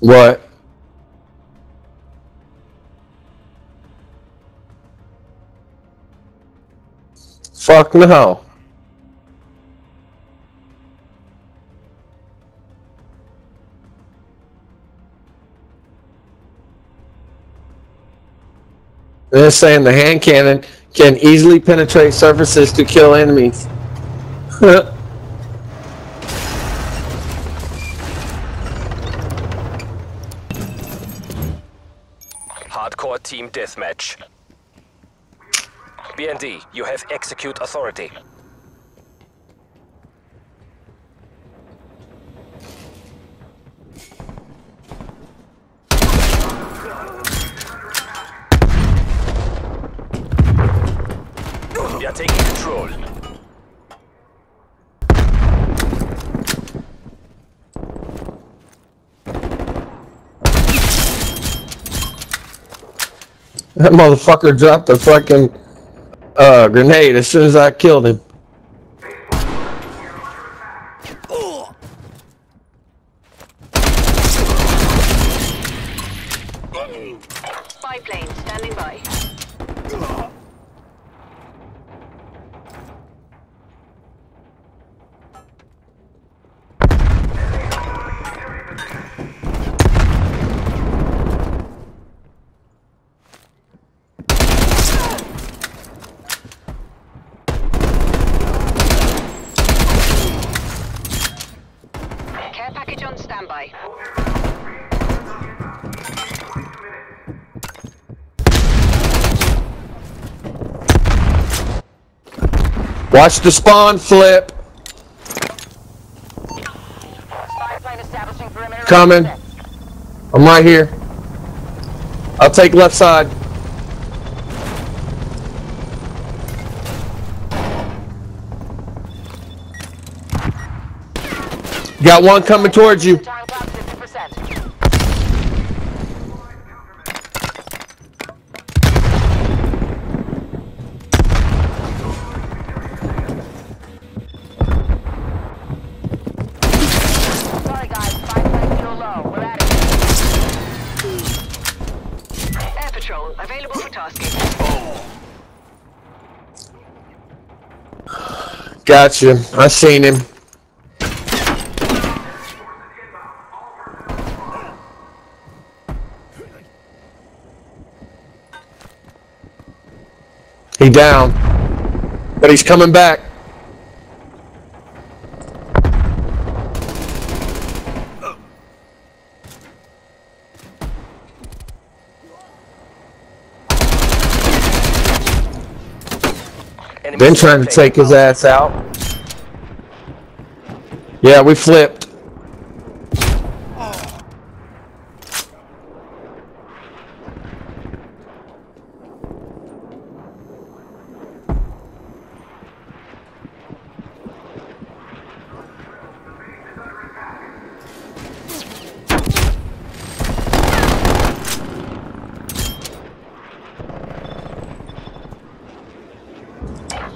What? Fuck no. They're saying the hand cannon can easily penetrate surfaces to kill enemies. Hardcore team deathmatch. BND, you have execute authority. We are taking control. That motherfucker dropped a fucking uh, grenade as soon as I killed him. Spy plane standing by. Care package on standby. Watch the spawn flip. Coming. I'm right here. I'll take left side. Got one coming towards you. Patrol available for tasking. Gotcha. I seen him. He down. But he's coming back. Been trying to take his ass out. Yeah, we flipped.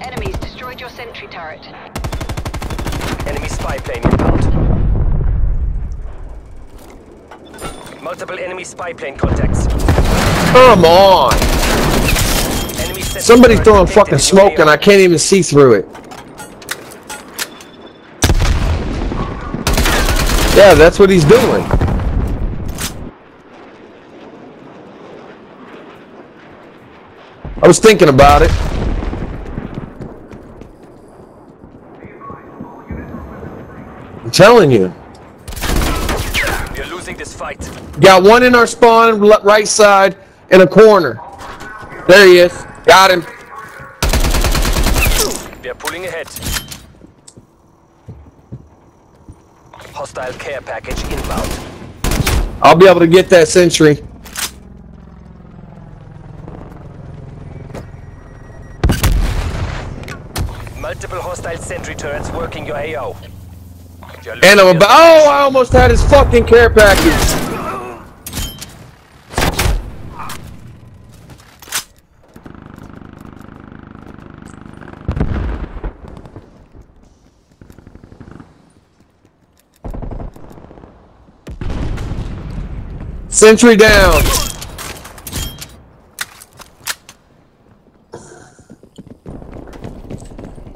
Enemies destroyed your sentry turret. Enemy spy plane inbound. Multiple enemy spy plane contacts. Come on. Somebody throwing fucking smoke and I can't even see through it. Yeah, that's what he's doing. I was thinking about it. Telling you. We're losing this fight. Got one in our spawn, right side, in a corner. There he is. Got him. We are pulling ahead. Hostile care package inbound. I'll be able to get that sentry. Multiple hostile sentry turrets working your AO. And I'm about. Oh, I almost had his fucking care package. Sentry down.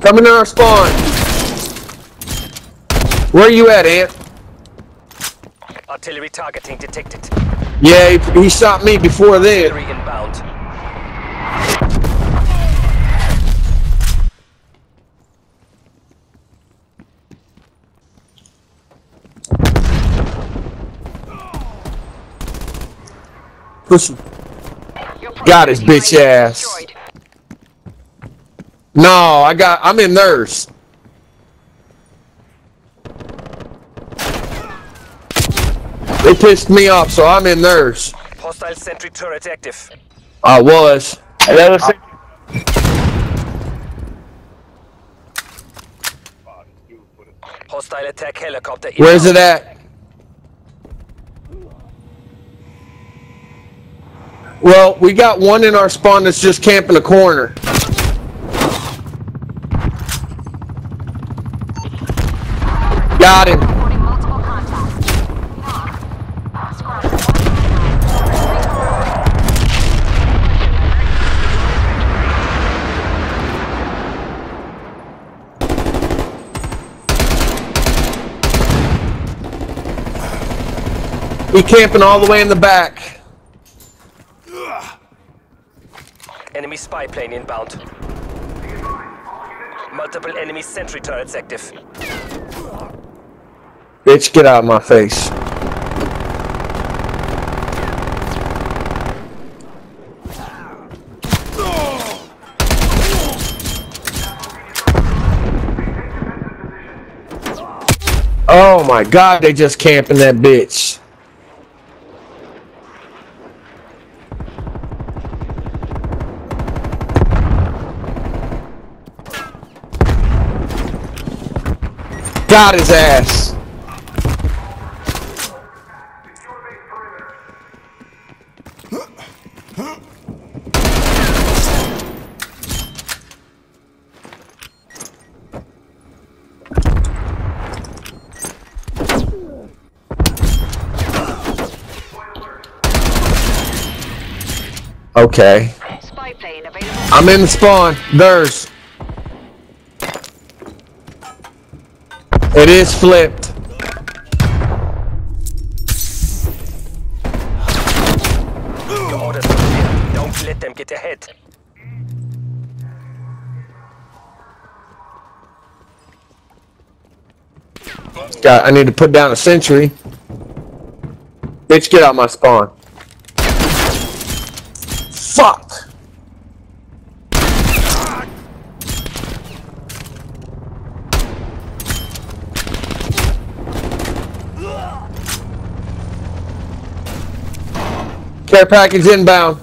Coming in our spawn. Where you at, Ant? Artillery targeting detected. Yeah, he, he shot me before then. Artillery inbound. Push him. Got his bitch ass. No, I got. I'm in theirs. They pissed me off, so I'm in theirs. Hostile sentry turret active. I was. Hello, sir. Hostile attack helicopter Where's it at? Well, we got one in our spawn that's just camping a corner. Got him. He camping all the way in the back. Enemy spy plane inbound. Multiple enemy sentry turrets active. Bitch, get out of my face. Oh my god, they just camping that bitch. Got his ass. Okay. Spy plane available. I'm in the spawn. Theirs. It is flipped. Your orders are clear. Don't let them get ahead. Got. I need to put down a sentry. Bitch, get out my spawn. Fuck. Care package inbound.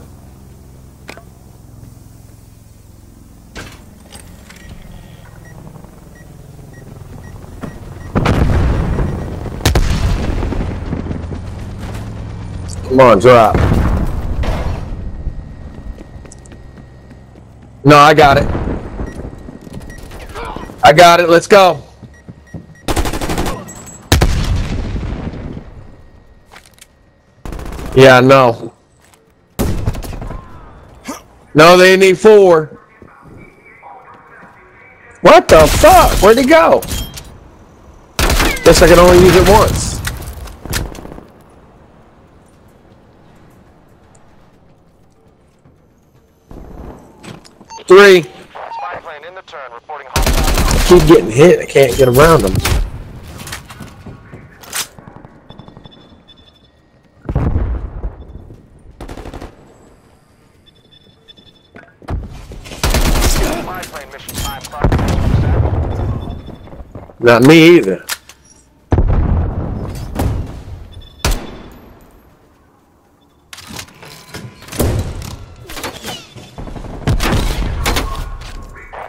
Come on, drop. No, I got it. I got it. Let's go. Yeah, no. No, they need four. What the fuck? Where'd he go? Guess I can only use it once. Three. Spy plane in the turn, reporting hostile. Keep getting hit. I can't get around them. Spy plane mission time clock. Not me either.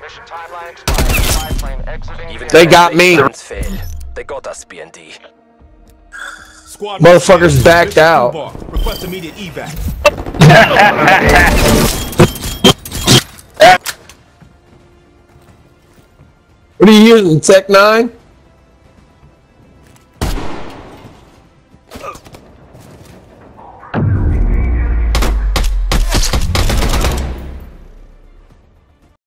Mission timeline expired. Spy plane exiting. Even They got me. They got us, BND. Squad Motherfuckers backed out. Request immediate evac. What are you using? TEC-9?